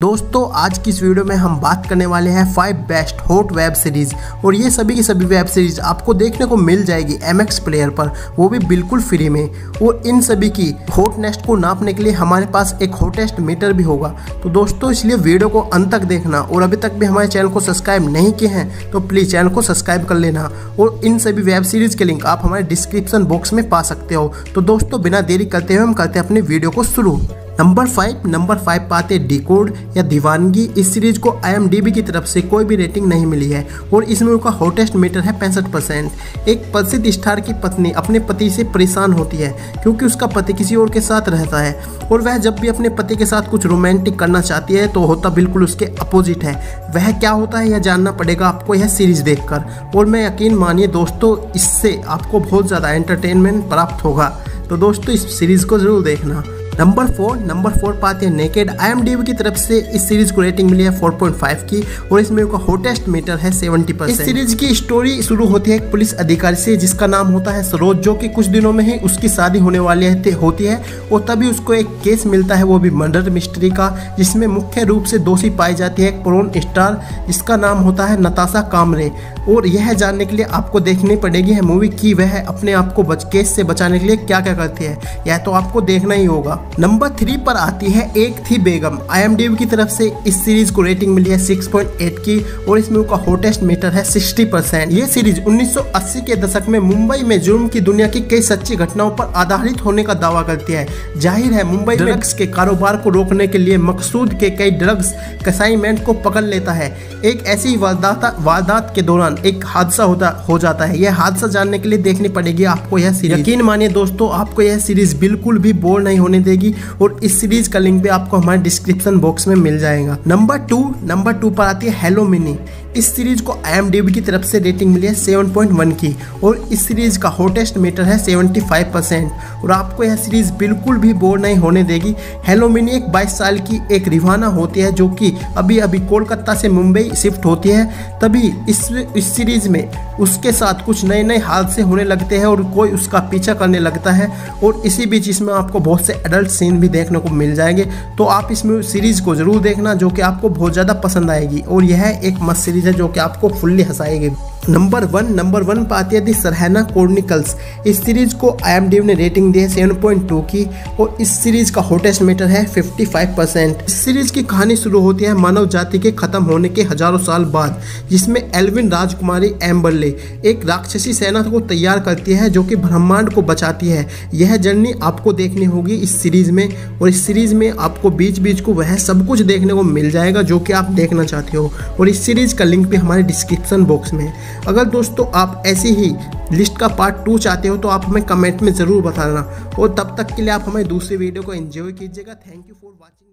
दोस्तों, आज की इस वीडियो में हम बात करने वाले हैं five best hot web series और ये सभी की सभी वेब सीरीज़ आपको देखने को मिल जाएगी एम एक्स प्लेयर पर, वो भी बिल्कुल फ्री में। और इन सभी की हॉटनेस्ट को नापने के लिए हमारे पास एक हॉटेस्ट मीटर भी होगा। तो दोस्तों, इसलिए वीडियो को अंत तक देखना। और अभी तक भी हमारे चैनल को सब्सक्राइब नहीं किए हैं तो प्लीज़ चैनल को सब्सक्राइब कर लेना। और इन सभी वेब सीरीज़ के लिंक आप हमारे डिस्क्रिप्शन बॉक्स में पा सकते हो। तो दोस्तों, बिना देरी करते हुए हम करते हैं अपनी वीडियो को शुरू। नंबर फाइव नंबर फाइव पाते डिकोड या दीवानगी। इस सीरीज़ को आईएमडीबी की तरफ़ से कोई भी रेटिंग नहीं मिली है और इसमें उनका हॉटेस्ट मीटर है पैंसठ परसेंट। एक प्रसिद्ध स्टार की पत्नी अपने पति से परेशान होती है क्योंकि उसका पति किसी और के साथ रहता है और वह जब भी अपने पति के साथ कुछ रोमांटिक करना चाहती है तो होता बिल्कुल उसके अपोजिट है। वह क्या होता है यह जानना पड़ेगा आपको यह सीरीज़ देखकर और मैं यकीन मानिए दोस्तों, इससे आपको बहुत ज़्यादा एंटरटेनमेंट प्राप्त होगा। तो दोस्तों, इस सीरीज़ को ज़रूर देखना। नंबर फोर नंबर फोर पाते हैं नेकेड आई की तरफ़ से इस सीरीज़ को रेटिंग मिली है 4.5 की और इसमें का हॉटेस्ट मीटर है 70 परसेंट इस सीरीज़ की स्टोरी शुरू होती है एक पुलिस अधिकारी से, जिसका नाम होता है सरोज, जो कि कुछ दिनों में ही उसकी शादी होने वाली है होती है और तभी उसको एक केस मिलता है, वो भी मर्डर मिस्ट्री का, जिसमें मुख्य रूप से दोषी पाई जाती है एक प्रोन स्टार जिसका नाम होता है नताशा कामरे। और यह जानने के लिए आपको देखनी पड़ेगी है मूवी की वह अपने आप को बच, केस से बचाने के लिए क्या क्या करती है। यह तो आपको देखना ही होगा। नंबर थ्री पर आती है एक थी बेगम। आई की तरफ़ से इस सीरीज़ को रेटिंग मिली है 6.8 की और इसमें उनका हॉटेस्ट मीटर है 60 परसेंट ये सीरीज़ 1980 के दशक में मुंबई में जुर्म की दुनिया की कई सच्ची घटनाओं पर आधारित होने का दावा करती है। ज़ाहिर है मुंबई ड्रग्स के कारोबार को रोकने के लिए मकसूद के कई ड्रग्स कसाइमेंट को पकड़ लेता है। एक ऐसी वारदात के दौरान एक हादसा होता हो जाता है। यह हादसा जानने के लिए देखनी पड़ेगी आपको यह सीरीज़ यकीन मानिए दोस्तों आपको यह सीरीज़ बिल्कुल भी बोर नहीं होने देगी और इस सीरीज़ का लिंक भी आपको हमारे डिस्क्रिप्शन बॉक्स में मिल जाएगा। नंबर टू नंबर टू पर आती है हेलो मिनी इस सीरीज़ को आई की तरफ़ से रेटिंग मिली है 7.1 की और इस सीरीज़ का हॉटेस्ट मीटर है 75 परसेंट और आपको यह सीरीज़ बिल्कुल भी बोर नहीं होने देगी। हेलो मिनी एक 22 साल की एक रिवाना होती है जो कि अभी अभी कोलकाता से मुंबई शिफ्ट होती है। तभी इस इस सीरीज़ में उसके साथ कुछ नए नए हादसे होने लगते हैं और कोई उसका पीछा करने लगता है। और इसी बीच इसमें आपको बहुत से एडल्ट सीन भी देखने को मिल जाएँगे। तो आप इस सीरीज़ को ज़रूर देखना, जो कि आपको बहुत ज़्यादा पसंद आएगी। और यह एक मस्त सीरीज़ है, जो कि आपको फुल्ली हंसाएगी। नंबर वन नंबर वन पर आती है दी सरहना कोर्निकल्स। इस सीरीज़ को आई ने रेटिंग दी है सेवन पॉइंट टू की और इस सीरीज़ का हॉटेस्ट मीटर है फिफ्टी फाइव परसेंट। इस सीरीज़ की कहानी शुरू होती है मानव जाति के खत्म होने के हज़ारों साल बाद, जिसमें एल्विन राजकुमारी एम्बरले एक राक्षसी सेना को तैयार करती है जो कि ब्रह्मांड को बचाती है। यह जर्नी आपको देखनी होगी इस सीरीज़ में और इस सीरीज़ में आपको बीच बीच को वह सब कुछ देखने को मिल जाएगा जो कि आप देखना चाहते हो। और इस सीरीज़ का लिंक भी हमारे डिस्क्रिप्शन बॉक्स में अगर दोस्तों आप ऐसी ही लिस्ट का पार्ट टू चाहते हो तो आप हमें कमेंट में ज़रूर बताना और तब तक के लिए आप हमें दूसरी वीडियो को एंजॉय कीजिएगा। Thank you for watching